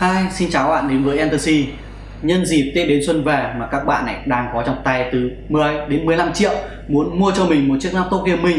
Hi, xin chào các bạn đến với Entercy Nhân dịp Tết đến xuân về mà các bạn này đang có trong tay từ 10 đến 15 triệu Muốn mua cho mình một chiếc laptop gaming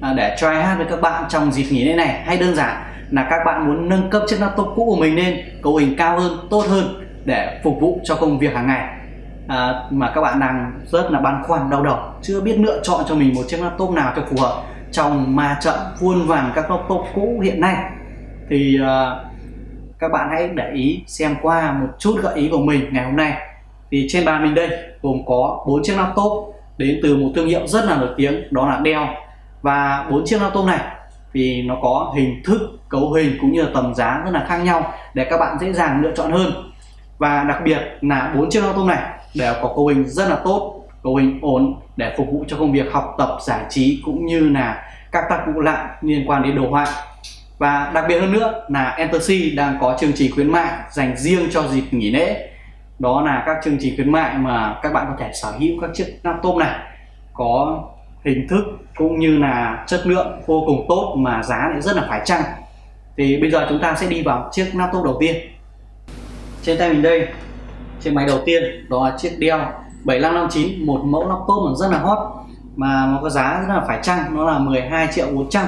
à, để try hát với các bạn trong dịp nghỉ lễ này. Hay đơn giản là các bạn muốn nâng cấp chiếc laptop cũ của mình lên cấu hình cao hơn, tốt hơn để phục vụ cho công việc hàng ngày. À, Mà các bạn đang rất là băn khoăn đau đầu Chưa biết lựa chọn cho mình một chiếc laptop nào cho phù hợp trong ma trận vuông vàng các laptop cũ hiện nay. Thì uh, các bạn hãy để ý xem qua một chút gợi ý của mình ngày hôm nay. Thì trên bàn mình đây gồm có bốn chiếc laptop, đến từ một thương hiệu rất là nổi tiếng, đó là Dell. Và bốn chiếc laptop này thì nó có hình thức, cấu hình cũng như là tầm giá rất là khác nhau để các bạn dễ dàng lựa chọn hơn. Và đặc biệt là bốn chiếc laptop này đều có cấu hình rất là tốt, cấu hình ổn để phục vụ cho công việc học tập, giải trí cũng như là các tác vụ lạ liên quan đến đồ họa và đặc biệt hơn nữa là Entercy đang có chương trình khuyến mại dành riêng cho dịp nghỉ lễ. Đó là các chương trình khuyến mại mà các bạn có thể sở hữu các chiếc laptop này. Có hình thức cũng như là chất lượng vô cùng tốt mà giá lại rất là phải chăng. Thì bây giờ chúng ta sẽ đi vào chiếc laptop đầu tiên. Trên tay mình đây, chiếc máy đầu tiên, đó là chiếc Dell 7559 một mẫu laptop mà rất là hot, mà nó có giá rất là phải chăng, nó là 12 triệu 400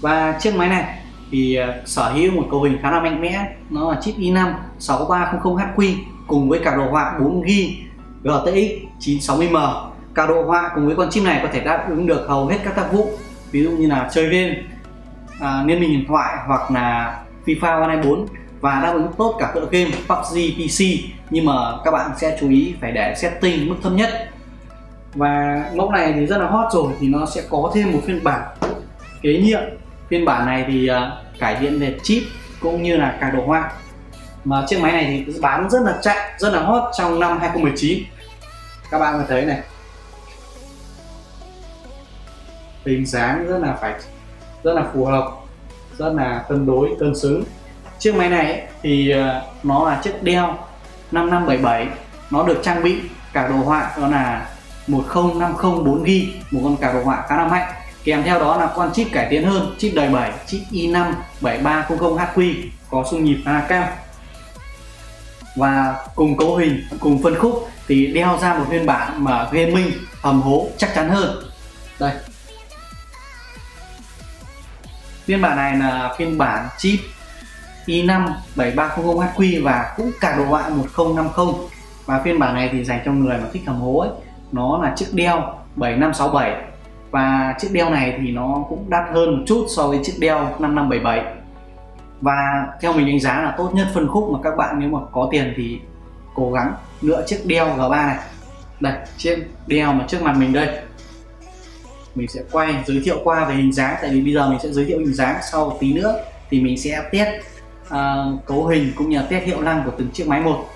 và chiếc máy này thì à, sở hữu một cấu hình khá là mạnh mẽ nó là chip i5 6300HQ cùng với cả đồ họa 4GB GTX 960M cả đồ họa cùng với con chip này có thể đáp ứng được hầu hết các tác vụ ví dụ như là chơi game à, liên minh điện thoại hoặc là FIFA 124 và đáp ứng tốt cả tựa game PUBG PC nhưng mà các bạn sẽ chú ý phải để setting mức thấp nhất. Và mẫu này thì rất là hot rồi thì nó sẽ có thêm một phiên bản kế nhiệm phiên bản này thì uh, cải thiện về chip cũng như là cài đồ họa. Mà chiếc máy này thì bán rất là chạy rất là hot trong năm 2019 các bạn có thấy này. Hình dáng rất là phải rất là phù hợp rất là cân đối cân xứng. Chiếc máy này ấy, thì uh, nó là chiếc Dell 5577 nó được trang bị cả đồ họa đó là 10504G một con cả đồ họa khá là mạnh kèm theo đó là con chip cải tiến hơn, chip đời 7 chip i5 7300HQ có xung nhịp khá cao và cùng cấu hình, cùng phân khúc thì đeo ra một phiên bản mà gaming hầm hố chắc chắn hơn. Đây. Phiên bản này là phiên bản chip i5 7300HQ và cũng cả đồ họa 1050 và phiên bản này thì dành cho người mà thích hầm hố ấy, nó là chiếc đeo 7567 và chiếc đeo này thì nó cũng đắt hơn một chút so với chiếc đeo 5577 và theo mình đánh giá là tốt nhất phân khúc mà các bạn nếu mà có tiền thì cố gắng lựa chiếc đeo G3 này. Đây chiếc đeo mà trước mặt mình đây. Mình sẽ quay giới thiệu qua về hình dáng tại vì bây giờ mình sẽ giới thiệu hình dáng sau tí nữa thì mình sẽ test uh, cấu hình cũng như là test hiệu năng của từng chiếc máy một.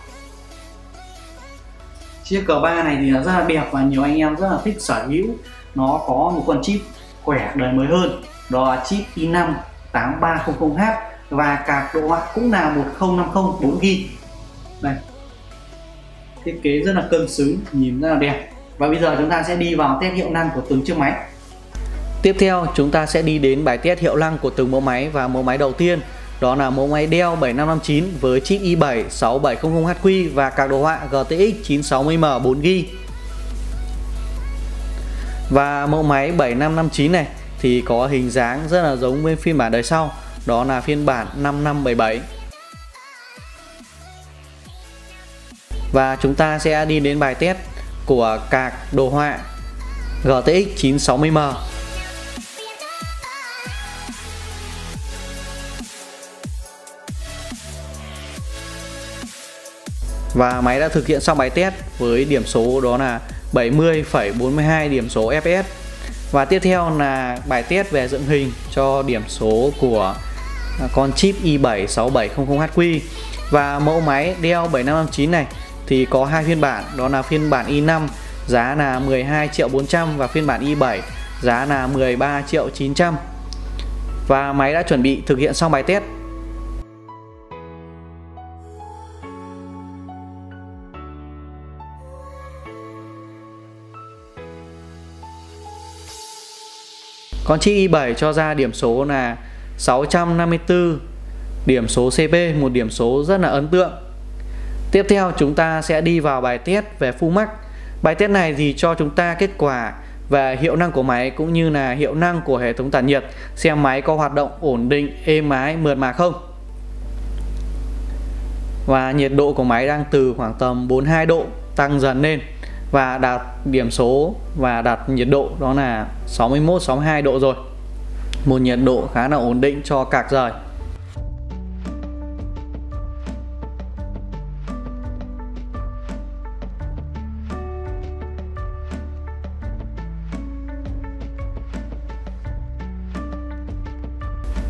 Chiếc G3 này thì rất là đẹp và nhiều anh em rất là thích sở hữu nó có một con chip khỏe, đời mới hơn. Đó là chip i5 8300H và cả độ họa cũng là 1050 4GB đây. Thiết kế rất là cân xứng, nhìn rất là đẹp. Và bây giờ chúng ta sẽ đi vào test hiệu năng của từng chiếc máy. Tiếp theo, chúng ta sẽ đi đến bài test hiệu năng của từng mẫu máy và mẫu máy đầu tiên. Đó là mẫu máy Dell 7559 với chip i7 6700HQ và card đồ họa GTX 960M 4GB và mẫu máy 7559 này thì có hình dáng rất là giống với phiên bản đời sau. Đó là phiên bản 5577 và chúng ta sẽ đi đến bài test của cạc đồ họa GTX 960M và máy đã thực hiện xong bài test với điểm số đó là 70,42 điểm số FS và tiếp theo là bài test về dựng hình cho điểm số của à, con chip i7 6700HQ và mẫu máy Dell 7559 này thì có hai phiên bản đó là phiên bản i5 giá là 12 triệu 400 và phiên bản i7 giá là 13 triệu 900 và máy đã chuẩn bị thực hiện xong bài test. Con chi i7 cho ra điểm số là 654 điểm số CP một điểm số rất là ấn tượng. Tiếp theo chúng ta sẽ đi vào bài test về Fumax. bài test này thì cho chúng ta kết quả về hiệu năng của máy cũng như là hiệu năng của hệ thống tản nhiệt, xem máy có hoạt động ổn định, êm ái, mượt mà không. Và nhiệt độ của máy đang từ khoảng tầm 42 độ tăng dần lên và đạt điểm số và đạt nhiệt độ đó là 61 62 độ rồi. Một nhiệt độ khá là ổn định cho cạc rời.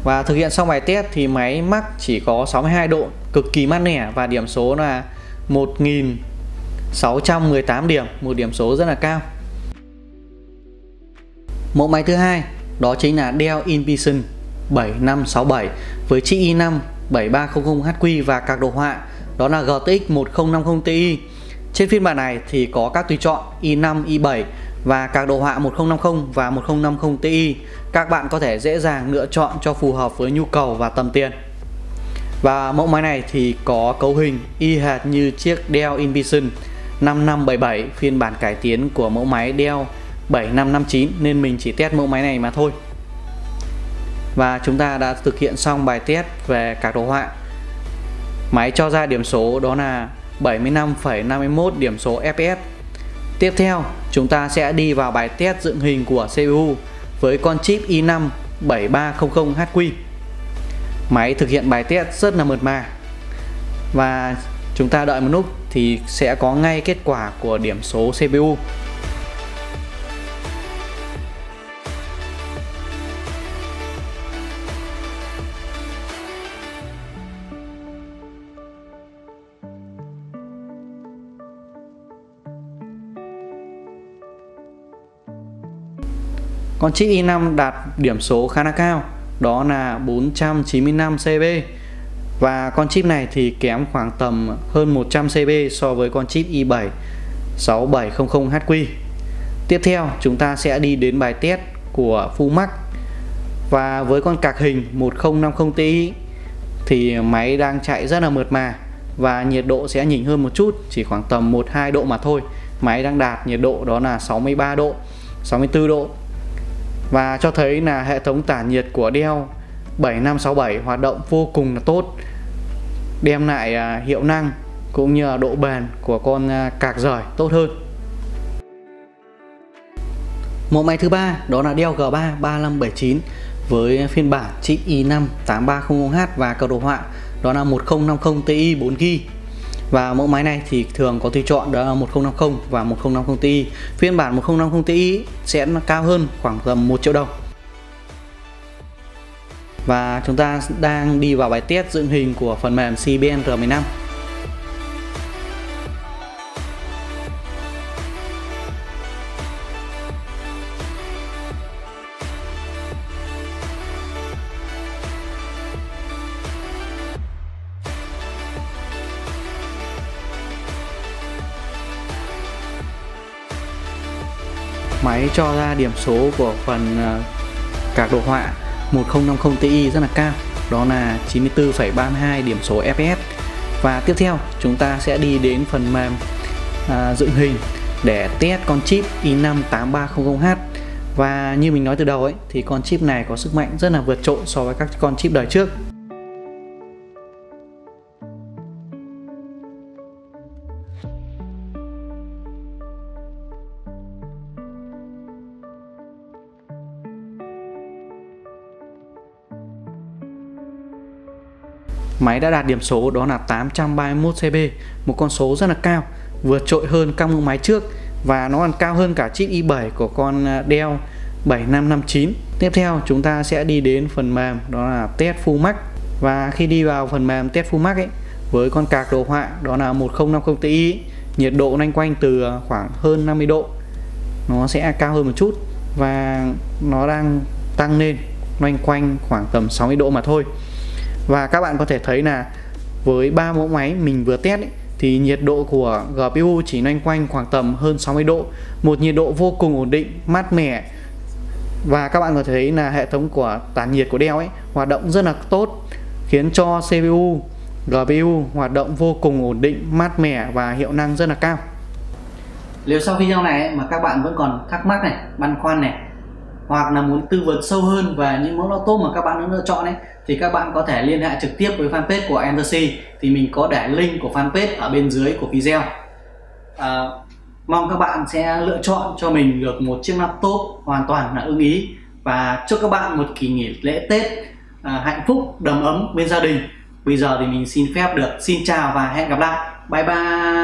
Và thực hiện xong bài test thì máy mắc chỉ có 62 độ, cực kỳ mát mẻ và điểm số là 1000 618 điểm, một điểm số rất là cao. Mẫu máy thứ hai đó chính là Dell Invision 7567 với chip i5 7300HQ và các đồ họa đó là GTX 1050 Ti. Trên phiên bản này thì có các tùy chọn i5, i7 và các đồ họa 1050 và 1050 Ti. Các bạn có thể dễ dàng lựa chọn cho phù hợp với nhu cầu và tầm tiền. Và mẫu máy này thì có cấu hình y hệt như chiếc Dell Invision 5577 phiên bản cải tiến của mẫu máy Dell 7559 nên mình chỉ test mẫu máy này mà thôi. Và chúng ta đã thực hiện xong bài test về các đồ họa. Máy cho ra điểm số đó là 75,51 điểm số FPS Tiếp theo, chúng ta sẽ đi vào bài test dựng hình của CPU với con chip i5 7300HQ. Máy thực hiện bài test rất là mượt mà. Và chúng ta đợi một lúc thì sẽ có ngay kết quả của điểm số CPU. Con chip i5 đạt điểm số khá là cao, đó là 495 CB và con chip này thì kém khoảng tầm hơn 100 CB so với con chip i7 6700HQ Tiếp theo, chúng ta sẽ đi đến bài test của Fumax. Và với con cạc hình 1050 Ti thì máy đang chạy rất là mượt mà và nhiệt độ sẽ nhỉnh hơn một chút, chỉ khoảng tầm 1-2 độ mà thôi. Máy đang đạt nhiệt độ đó là 63 độ 64 độ. Và cho thấy là hệ thống tản nhiệt của Dell 7567 hoạt động vô cùng là tốt đem lại à, hiệu năng cũng như là độ bền của con à, cạc rời tốt hơn. Mẫu máy thứ ba đó là Dell G3 3579 với phiên bản chip i5 8300H và cầu đồ họa đó là 1050 Ti 4GB và mẫu máy này thì thường có tùy chọn đó là 1050 và 1050 Ti. Phiên bản 1050 Ti sẽ cao hơn khoảng tầm 1 triệu đồng và chúng ta đang đi vào bài test dựng hình của phần mềm CBNR15 máy cho ra điểm số của phần uh, các đồ họa. 1050 Ti rất là cao. Đó là 94,32 điểm số FPS và tiếp theo chúng ta sẽ đi đến phần mềm à, dựng hình để test con chip i5 8300H và như mình nói từ đầu ấy thì con chip này có sức mạnh rất là vượt trội so với các con chip đời trước. Máy đã đạt điểm số đó là 831 CB, một con số rất là cao, vượt trội hơn các mẫu máy trước và nó còn cao hơn cả chip i7 của con à, Dell 7559. Tiếp theo chúng ta sẽ đi đến phần mềm đó là test full max. Và khi đi vào phần mềm test full max ấy với con card đồ họa đó là 1050 Ti nhiệt độ loanh quanh từ à, khoảng hơn 50 độ. Nó sẽ cao hơn một chút và nó đang tăng lên loanh quanh khoảng tầm 60 độ mà thôi và các bạn có thể thấy là với ba mẫu máy mình vừa test ấy, thì nhiệt độ của GPU chỉ loanh quanh khoảng tầm hơn 60 độ một nhiệt độ vô cùng ổn định mát mẻ và các bạn có thể thấy là hệ thống của tản nhiệt của Dell ấy hoạt động rất là tốt khiến cho CPU, GPU hoạt động vô cùng ổn định, mát mẻ và hiệu năng rất là cao. Nếu sau video này mà các bạn vẫn còn thắc mắc này, băn khoăn này hoặc là muốn tư vấn sâu hơn về những mẫu laptop mà các bạn đã lựa chọn ấy thì các bạn có thể liên hệ trực tiếp với fanpage của Entersea thì mình có để link của fanpage ở bên dưới của video. À, mong các bạn sẽ lựa chọn cho mình được một chiếc laptop hoàn toàn là ưng ý. Và chúc các bạn một kỳ nghỉ lễ Tết à, hạnh phúc đầm ấm bên gia đình. Bây giờ thì mình xin phép được xin chào và hẹn gặp lại. Bye bye.